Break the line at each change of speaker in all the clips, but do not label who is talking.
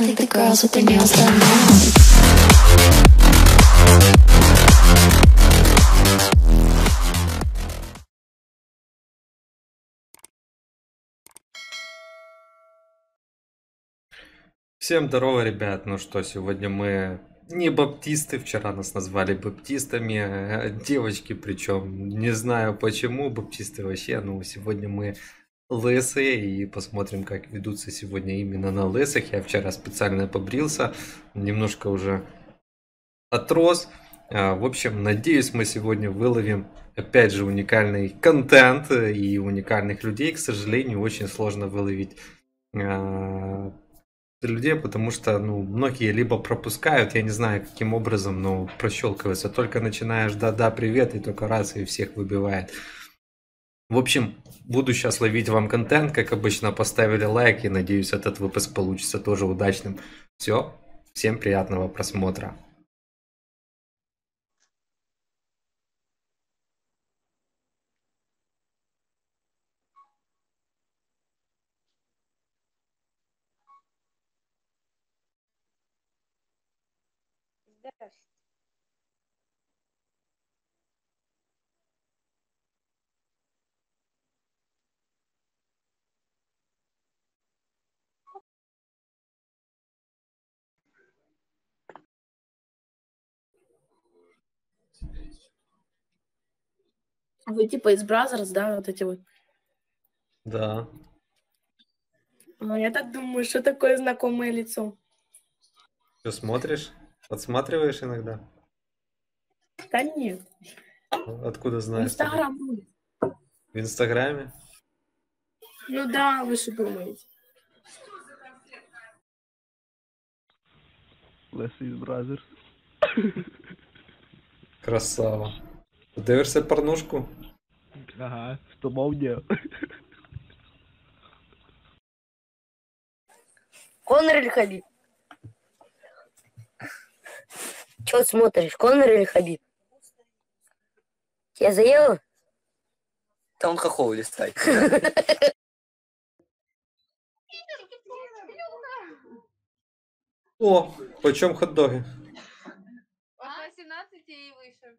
I think the girls with their nails done now.
Всем здорово, ребят. Ну что, сегодня мы не баптисты, вчера нас назвали баптистами, э, девочки причем, не знаю почему, баптисты вообще, но сегодня мы лысые и посмотрим, как ведутся сегодня именно на лысых. Я вчера специально побрился, немножко уже отрос. А, В общем, надеюсь, мы сегодня выловим опять же уникальный контент и уникальных людей. К сожалению, очень сложно выловить а, людей, потому что ну, многие либо пропускают, я не знаю каким образом, но прощелкивается. Только начинаешь да-да, привет, и только раз и всех выбивает. В общем, буду сейчас ловить вам контент, как обычно, поставили лайк, и надеюсь, этот выпуск получится тоже удачным. Все, всем приятного просмотра.
Вы типа из Brothers, да, вот эти вот?
Да.
Ну, я так думаю, что такое знакомое лицо.
Что смотришь? Подсматриваешь иногда?
Да нет,
Откуда знаешь?
Инстаграм будет.
В Инстаграме?
Ну да, вы что думаете?
Leslie Brothers.
Красава. Дивишся порнушку?
Ага, что молния.
Конор или Хабиб? Че смотришь, Конор или Хабиб? Тебя заело?
Там хохол листать.
О, почем хот-доги?
От 18 и выше.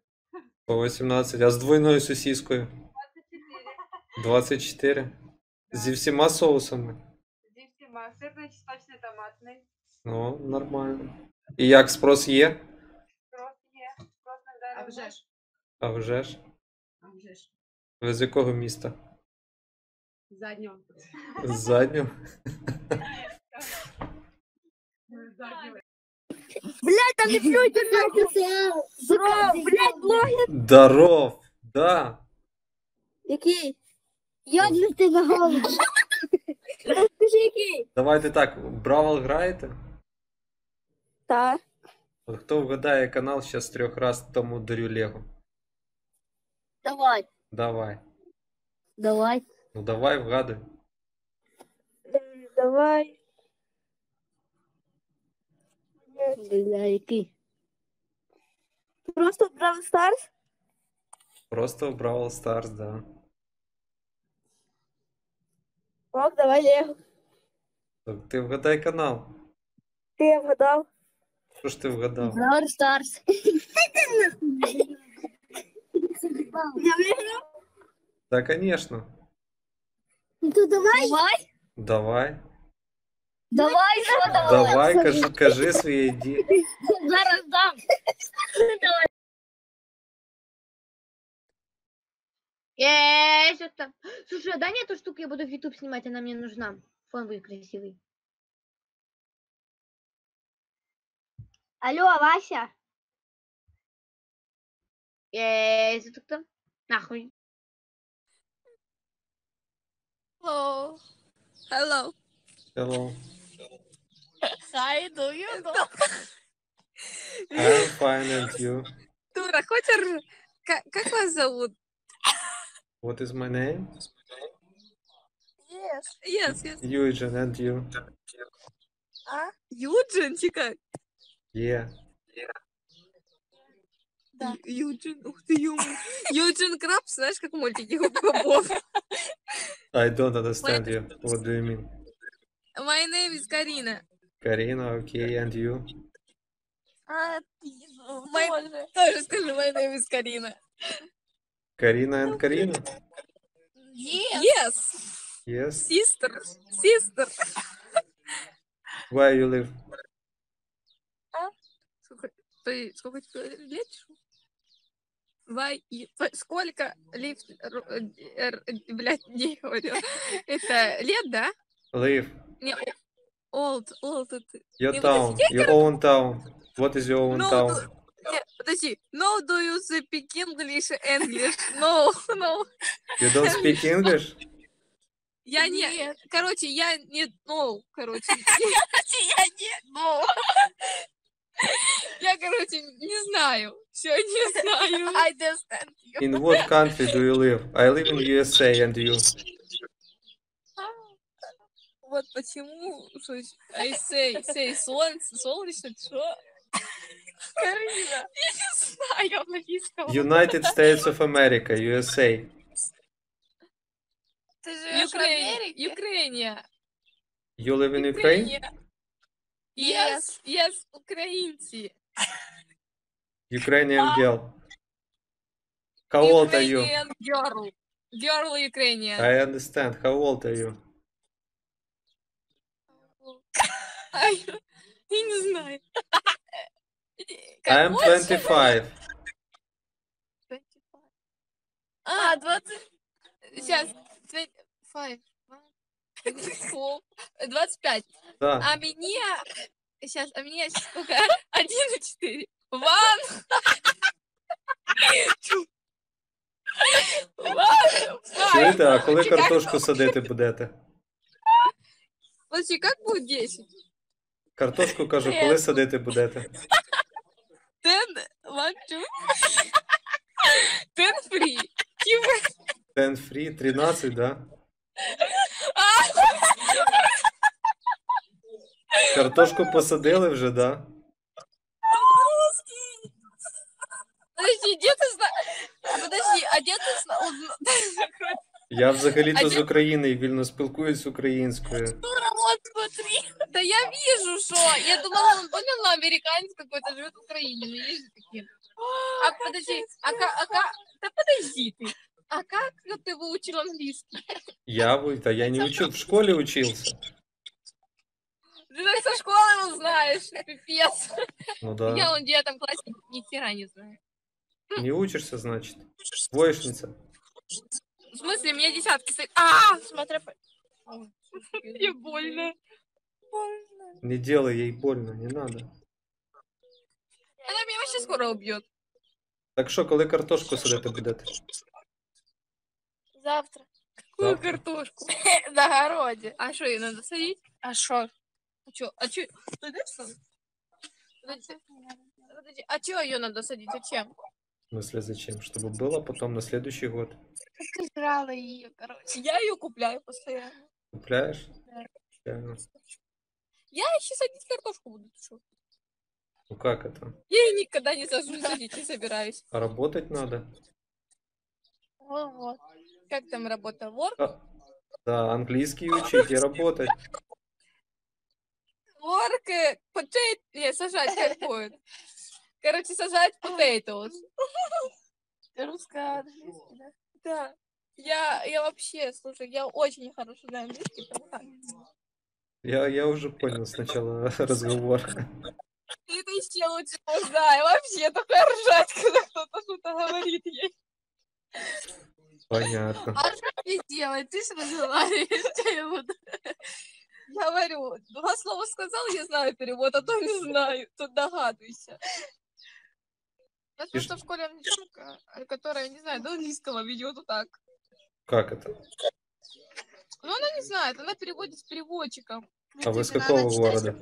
По 18, а с двойною сосискою?
24.
24. Зі всіма соусами.
Здесь всема. Сырный, чесночный, томатный.
Ну, нормально. І як спрос є?
Спрос є. Спрос на
А вже ж,
А вже ж.
а вже ж.
Ви з якого міста?
Заднього.
З заднього?
Заднього.
Блять, там не плюйте нахуй! Здорово, блять, блогер!
Даров! Да.
Який? Я для тебе голос. Скажи, який?
Давайте так, в Бравл граєте?
Та.
От хто вгадає канал, ще з трьох раз тому дарю Лего.
Давай.
Давай.
Давай.
Ну давай, вгадуй.
Давай. Бля, який? Просто Бравл Старс?
Просто в Бравл Старс, да.
Ок, давай Лего.
Так Ти вгадай канал.
Ти вгадав.
Що ж ти вгадав?
Бравл Старс. Я виграв?
Да, конечно.
Ну то давай. Давай.
Давай.
Давай, що давай?
Давай, кажи, кажи свої ді.
Зараз дам. Давай.
Эй, что там? Слушай, а дай мне эту штуку, я буду в YouTube снимать, она мне нужна. Фон будет красивый.
Алло, Вася.
Эй, что там? Нахуй.
Hello. Hello.
Hello.
Hi, do you know?
I'm fine and you.
Дура, хочешь... Как, как вас зовут?
What is my name?
Yes. Yes, yes.
Eugene and you.
А? Юджин, тика.
Yeah.
Да. Юджин, ух ты, ю. Юджин Крабс, знаешь, как в мультике у бобов.
I don't understand you. What do you mean?
My name is Карина.
Карина, окей, and you?
А, Мой... Тоже скажи, my name is Карина.
Карина and Карина?
Yes.
Yes.
Sister. Sister.
Where you live?
Сколько, ты, сколько тебе лет? П- сколько ру- э, э, блядь, не говорю. Это лет, да?
Live.
Не, old, old, это...
Your town. Your own town. What is your own
No,
town?
do- подожди. No, do you speak English? English? No, no.
You don't speak English?
Я не... Короче, я не... No. Короче, я не... No. Я, короче, не знаю. Все, не знаю. I understand you.
In what country do you live? I live in USA and you?
Вот почему, что с- I say, say солнце, солнечно, что? Карина. Я не знаю английского.
United States of America, USA.
Ты живешь Украине. Украине.
You live in Ukraine?
Yes, yes, українці.
Ukrainian girl. How old are you?
Ukrainian girl. Girl Ukrainian.
I understand. How old are you?
Я не знаю.
I am
Какой же?
25.
А, 20... Сейчас. 25. 25.
Да.
А мне... Сейчас, а мне щас сколько? 1,4. Ван! Ван!
Чуєте, а коли картошку садити будете?
Подожди, как будет 10?
Картошку кажу, коли садити будете?
Ten, one, two. Ten free.
Free, 13, да? Картошку посадили вже, да?
Подожди, где ты знаешь? Подожди, а где ты знаешь?
Я взагалі-то з України і вільно спілкуюсь українською.
Вот смотри. Да я вижу, что. Я думала, он понял, американец какой-то живет в Украине. Ну, есть же такие. А подожди, а как, а как, да подожди ты. А как ты выучил английский?
Я, вы- та я не учил, в школе учился.
Ты так со школы его знаешь, пипец.
Ну да.
Я он в девятом классе ни хера не знаю.
Не учишься, значит. Двоечница.
В смысле, мне десятки стоит. А, смотри. Мне больно. Больно.
Не делай ей больно, не надо.
Она меня вообще скоро убьет.
Так що, коли картошку садити будете?
Завтра. Какую
Завтра?
картошку? На огороде. А что, ее надо садить? А что? А что? А что? Что? Подожди. Подожди. А что ее надо садить? Зачем?
В смысле, зачем? Чтобы было потом на следующий год.
Играла ее, короче. Я ее купляю постоянно.
Купляешь?
Да. Я еще садить картошку буду. шо?
Ну как это?
Я ее никогда не сажу, садить не собираюсь.
А работать надо?
Вот. Как там работа? Work?
А, Да, английский учить и работать.
Work, э, potato... Не, сажать как будет? Короче, сажать potatoes. Русская английский, да? Да. Я, я вообще, слушай, я очень хорошо знаю английский, потому как...
Я, я уже понял с начала разговора.
Ты это еще лучше знаю. Вообще, только ржать, когда кто-то что-то говорит ей.
Понятно.
А что мне делать? Ты же разговариваешь, что я буду... Говорю, два слова сказал, я знаю перевод, а то не знаю. Тут догадывайся.
Ш-
просто в школе англичанка, которая, не знаю, до английского ведет вот так.
Как это?
Но она не знает, она переводит с переводчиком.
А вы с какого города?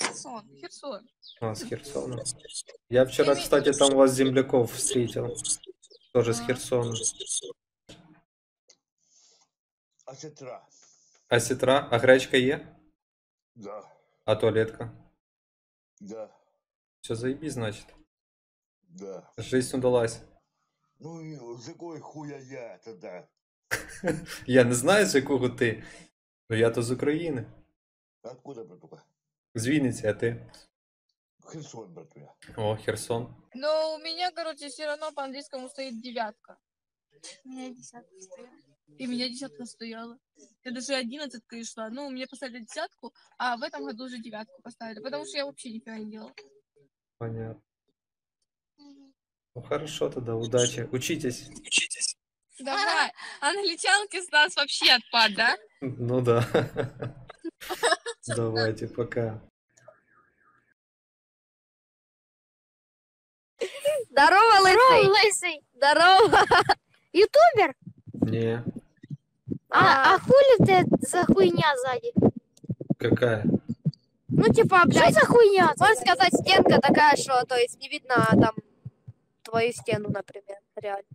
Херсон, Херсон.
А, с Херсона. Я вчера, кстати, там вас земляков встретил. Тоже с
А.
Херсона.
А сестра?
А сітра? А гречка є?
Да,
А туалетка?
да,
Все заебись, значит.
да.
Жизнь удалась.
Ну и за кой хуя я тогда?
Я не знаю, з якого ти. Ну я то з України.
Откуда, братуха?
З Вінниці, а ти?
Херсон, братуха.
О, Херсон.
Но у меня, короче, все равно по английскому стоит девятка. У меня десятка стояла. И у меня десятка стояла. Я даже одиннадцаткой шла. Ну, мне поставили десятку, а в этом году уже девятку поставили. Потому что я вообще нифига не делала.
Понятно. Ну хорошо тогда, удачи. Учитесь.
Давай. Англичанки с нас вообще отпад, да?
Ну да. Давайте, пока.
Здорово, лысый.
лысый.
Здорово. Ютубер?
Не,
А, а хули ты за хуйня сзади?
какая?
Ну, типа,
Что
блядь,
за хуйня?
можно сказать, стенка такая, что, то есть, не видно там твою стену, например, реально.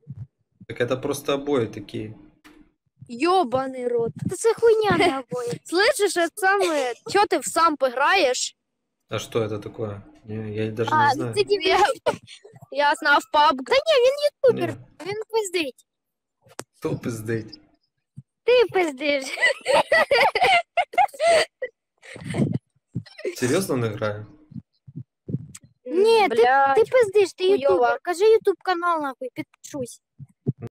Так это просто обои такие.
Ёбаный рот.
Что за хуйня на обои?
Слышишь, это самое, чё ты в самп играешь?
А что это такое? Не, я даже
А,
не знаю.
ты тебе... Ясно, а в паб? Да не, він ютубер, він пиздить.
Хто пиздить?
Ты пиздишь.
Серйозно не граю?
Ні, ти,
Блядь.
ти пиздиш, ти
хуйово.
ютубер. Кажи ютуб канал нахуй, підпишусь.